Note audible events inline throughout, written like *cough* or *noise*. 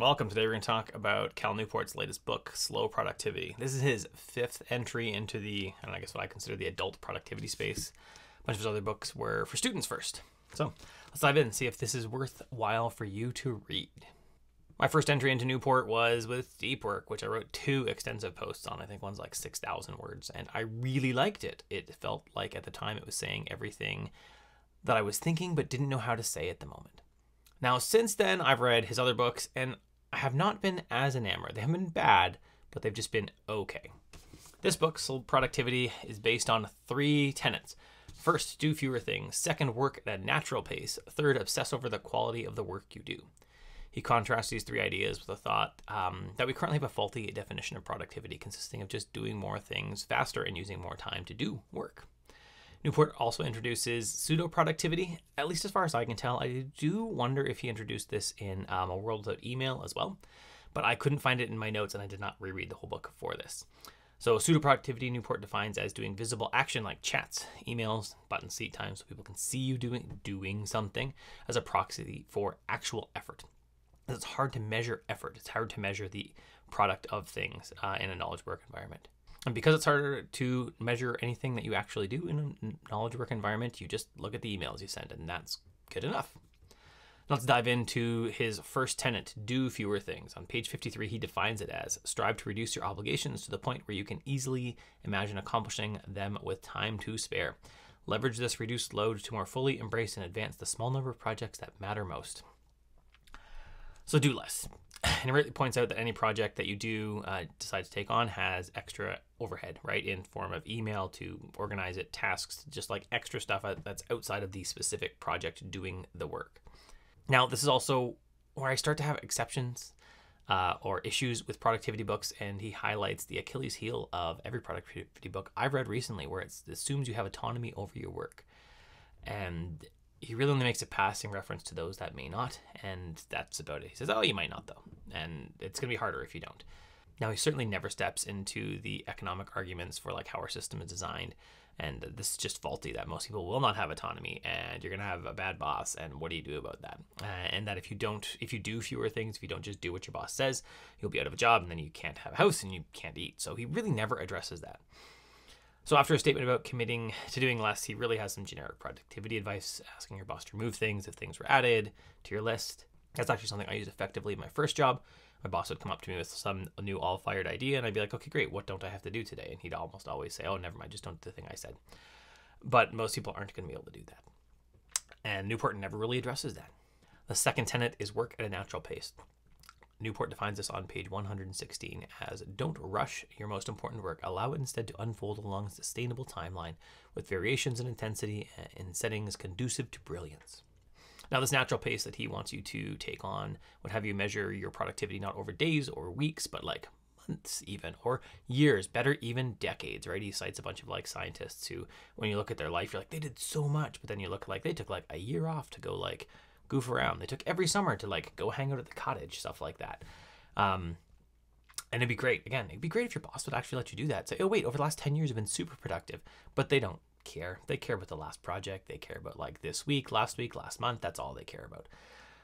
Welcome. Today we're going to talk about Cal Newport's latest book, Slow Productivity. This is his fifth entry into the, I, I guess what I consider the adult productivity space. A bunch of his other books were for students first. So let's dive in and see if this is worthwhile for you to read. My first entry into Newport was with Deep Work, which I wrote two extensive posts on. I think one's like 6,000 words, and I really liked it. It felt like at the time it was saying everything that I was thinking but didn't know how to say at the moment. Now, since then, I've read his other books and have not been as enamored. They haven't been bad, but they've just been okay. This book, Productivity, is based on three tenets. First, do fewer things. Second, work at a natural pace. Third, obsess over the quality of the work you do. He contrasts these three ideas with the thought um, that we currently have a faulty definition of productivity, consisting of just doing more things faster and using more time to do work. Newport also introduces pseudo productivity, at least as far as I can tell. I do wonder if he introduced this in um, A World Without Email as well, but I couldn't find it in my notes and I did not reread the whole book for this. So, pseudo productivity, Newport defines as doing visible action like chats, emails, button seat time, so people can see you doing doing something as a proxy for actual effort. It's hard to measure effort. It's hard to measure the product of things uh, in a knowledge work environment. And because it's harder to measure anything that you actually do in a knowledge work environment, you just look at the emails you send, and that's good enough. Let's dive into his first tenet do fewer things. On page 53, he defines it as strive to reduce your obligations to the point where you can easily imagine accomplishing them with time to spare. Leverage this reduced load to more fully embrace and advance the small number of projects that matter most. So do less. And it really points out that any project that you do uh, decide to take on has extra overhead, right, in form of email to organize it, tasks, just like extra stuff that's outside of the specific project doing the work. Now, this is also where I start to have exceptions uh, or issues with productivity books, and he highlights the Achilles heel of every productivity book I've read recently, where it assumes you have autonomy over your work. And he really only makes a passing reference to those that may not, and that's about it. He says, Oh, you might not, though, and it's going to be harder if you don't. Now, he certainly never steps into the economic arguments for like how our system is designed, and this is just faulty that most people will not have autonomy, and you're going to have a bad boss, and what do you do about that? Uh, and that if you don't, if you do fewer things, if you don't just do what your boss says, you'll be out of a job, and then you can't have a house, and you can't eat. So he really never addresses that. So after a statement about committing to doing less, he really has some generic productivity advice, asking your boss to remove things if things were added to your list. That's actually something I used effectively in my first job. My boss would come up to me with some new all fired idea, and I'd be like, okay, great, what don't I have to do today? And he'd almost always say, oh, never mind, just don't do the thing I said. But most people aren't going to be able to do that. And Newport never really addresses that. The second tenet is work at a natural pace. Newport defines this on page 116 as don't rush your most important work. Allow it instead to unfold along a sustainable timeline with variations in intensity and settings conducive to brilliance. Now, this natural pace that he wants you to take on would have you measure your productivity not over days or weeks, but like months even or years better even decades right he cites a bunch of like scientists who when you look at their life you're like they did so much but then you look like they took like a year off to go like goof around. They took every summer to like go hang out at the cottage, stuff like that. Um, and it'd be great. Again, it'd be great if your boss would actually let you do that. Say, oh wait, over the last ten years, I've been super productive, but they don't care. They care about the last project. They care about like this week, last week, last month. That's all they care about.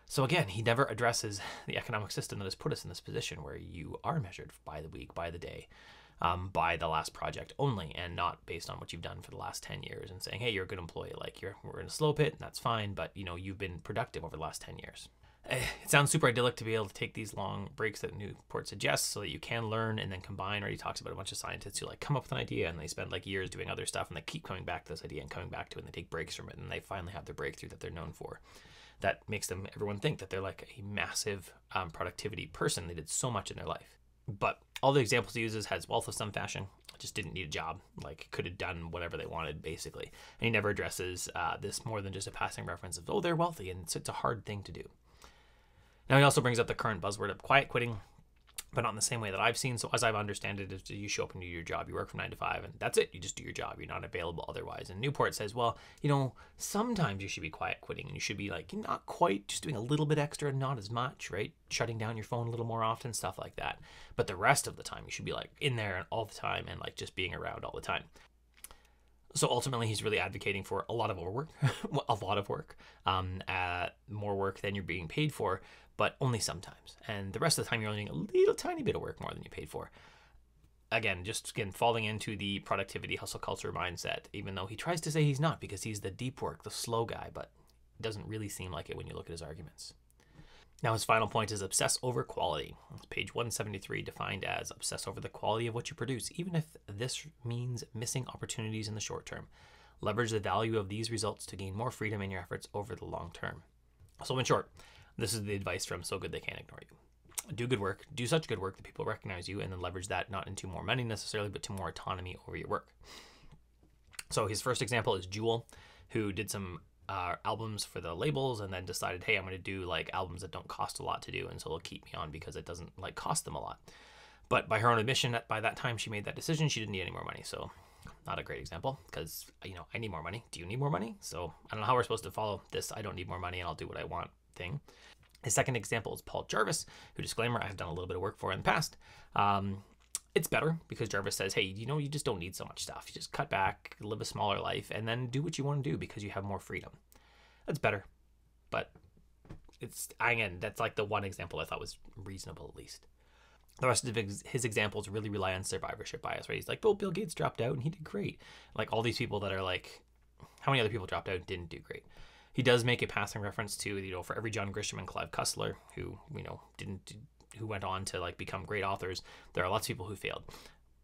So again, he never addresses the economic system that has put us in this position where you are measured by the week, by the day um, by the last project only and not based on what you've done for the last 10 years and saying hey you're a good employee like you're we're in a slow pit and that's fine but you know you've been productive over the last 10 years eh, it sounds super idyllic to be able to take these long breaks that Newport suggests so that you can learn and then combine. Or he talks about a bunch of scientists who like come up with an idea and they spend like years doing other stuff and they keep coming back to this idea and coming back to it and they take breaks from it and they finally have their breakthrough that they're known for. That makes them everyone think that they're like a massive um, productivity person. They did so much in their life. But all the examples he uses has wealth of some fashion. Just didn't need a job. Like could have done whatever they wanted, basically. And he never addresses uh, this more than just a passing reference of oh they're wealthy and it's, it's a hard thing to do. Now he also brings up the current buzzword of quiet quitting, but not in the same way that I've seen. So as I've understand it, you show up and do your job, you work from nine to five, and that's it. You just do your job. You're not available otherwise. And Newport says, well, you know, sometimes you should be quiet quitting, and you should be like not quite, just doing a little bit extra, not as much, right? Shutting down your phone a little more often, stuff like that. But the rest of the time, you should be like in there all the time and like just being around all the time. So ultimately, he's really advocating for a lot of overwork, *laughs* a lot of work, um, uh, more work than you're being paid for, but only sometimes. And the rest of the time, you're only doing a little tiny bit of work more than you paid for. Again, just again falling into the productivity hustle culture mindset, even though he tries to say he's not because he's the deep work, the slow guy, but doesn't really seem like it when you look at his arguments. Now, his final point is obsess over quality. It's page 173, defined as obsess over the quality of what you produce, even if this means missing opportunities in the short term. Leverage the value of these results to gain more freedom in your efforts over the long term. So, in short, this is the advice from So Good They Can't Ignore You. Do good work, do such good work that people recognize you, and then leverage that not into more money necessarily, but to more autonomy over your work. So, his first example is Jewel, who did some uh, albums for the labels and then decided, hey, I'm going to do like albums that don't cost a lot to do, and so it'll keep me on because it doesn't like cost them a lot. But by her own admission, by that time she made that decision, she didn't need any more money. So not a great example because you know I need more money. Do you need more money? So I don't know how we're supposed to follow this. I don't need more money and I'll do what I want thing. His second example is Paul Jarvis, who disclaimer I've done a little bit of work for in the past. Um, it's better because Jarvis says, hey, you know, you just don't need so much stuff. You just cut back, live a smaller life, and then do what you want to do because you have more freedom. That's better. But it's, again, that's like the one example I thought was reasonable at least. The rest of his examples really rely on survivorship bias, right? He's like, well, Bill Gates dropped out and he did great. Like all these people that are like, how many other people dropped out and didn't do great? He does make a passing reference to, you know, for every John Grisham and Clive Cussler who, you know, didn't who went on to like become great authors, there are lots of people who failed.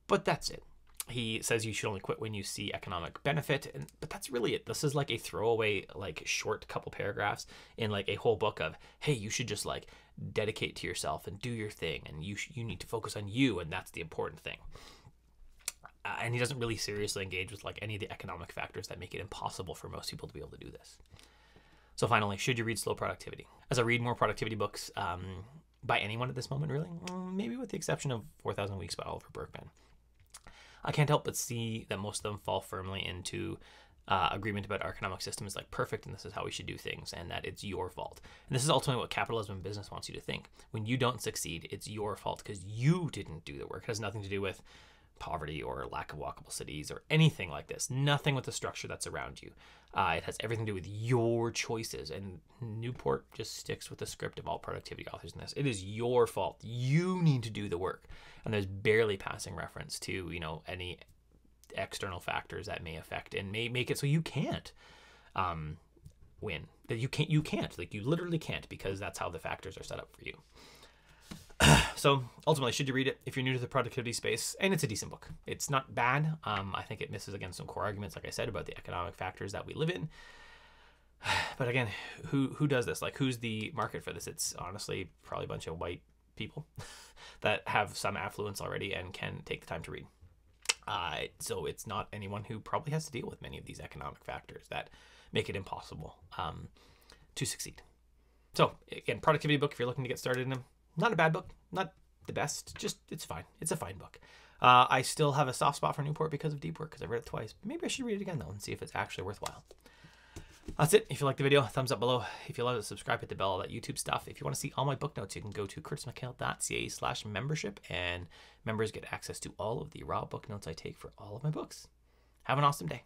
But that's it. He says you should only quit when you see economic benefit, and, but that's really it. This is like a throwaway, like short couple paragraphs in like a whole book of, hey, you should just like dedicate to yourself and do your thing, and you sh- you need to focus on you, and that's the important thing. Uh, and he doesn't really seriously engage with like any of the economic factors that make it impossible for most people to be able to do this. So finally, should you read Slow Productivity? As I read more productivity books, um, by anyone at this moment, really. Maybe with the exception of 4,000 Weeks by Oliver Burkeman. I can't help but see that most of them fall firmly into uh, agreement about our economic system is like perfect and this is how we should do things and that it's your fault. And this is ultimately what capitalism and business wants you to think. When you don't succeed, it's your fault because you didn't do the work. It has nothing to do with poverty or lack of walkable cities or anything like this. Nothing with the structure that's around you. Uh, it has everything to do with your choices. And Newport just sticks with the script of all productivity authors in this. It is your fault. You need to do the work. And there's barely passing reference to, you know, any external factors that may affect and may make it so you can't um, win. That you can't, you can't. Like you literally can't because that's how the factors are set up for you. *clears throat* so ultimately, should you read it if you're new to the productivity space? And it's a decent book. It's not bad. Um, I think it misses against some core arguments, like I said, about the economic factors that we live in. *sighs* But again, who who does this? Like, who's the market for this? It's honestly probably a bunch of white people *laughs* that have some affluence already and can take the time to read. Uh, so it's not anyone who probably has to deal with many of these economic factors that make it impossible um, to succeed. So again, productivity book if you're looking to get started in them not a bad book, not the best, just it's fine. It's a fine book. Uh, I still have a soft spot for Newport because of deep work because I read it twice. Maybe I should read it again though and see if it's actually worthwhile. That's it. If you like the video, thumbs up below. If you love it, subscribe, hit the bell, all that YouTube stuff. If you want to see all my book notes, you can go to curtismchale.ca slash membership and members get access to all of the raw book notes I take for all of my books. Have an awesome day.